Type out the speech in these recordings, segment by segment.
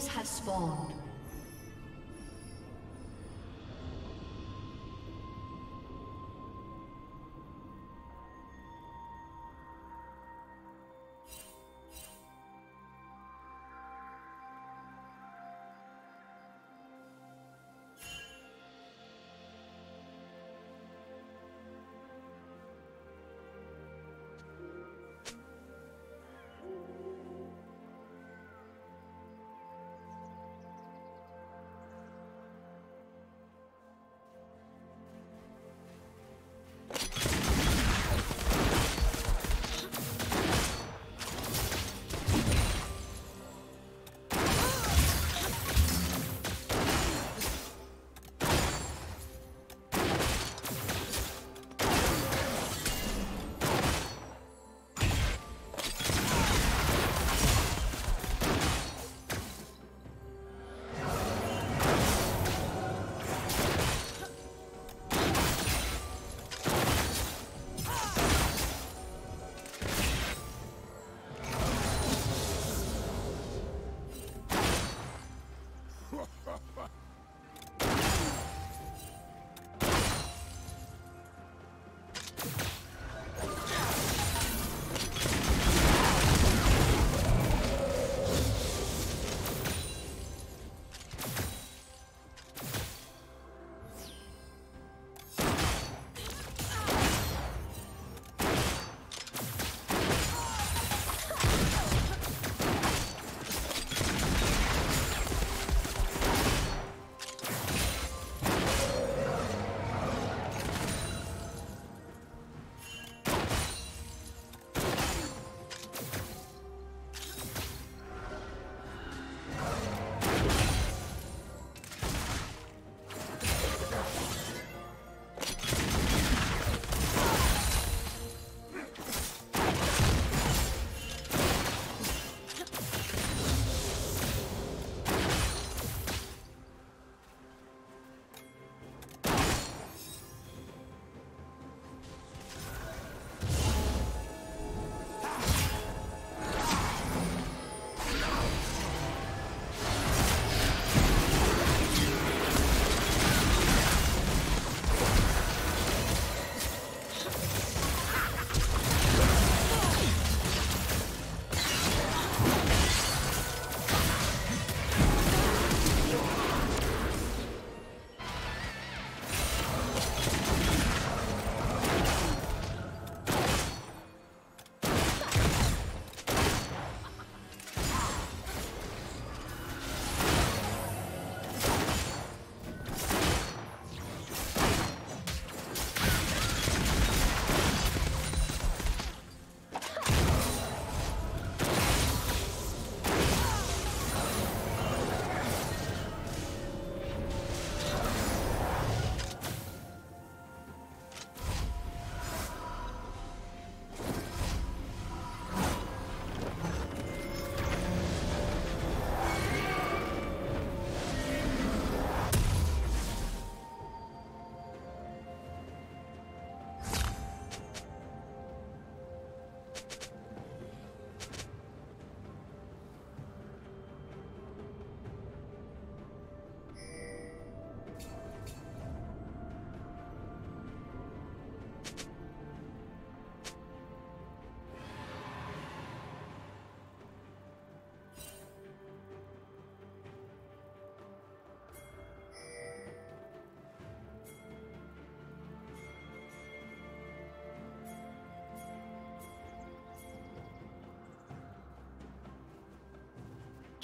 Has have spawned.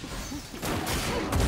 Let's go.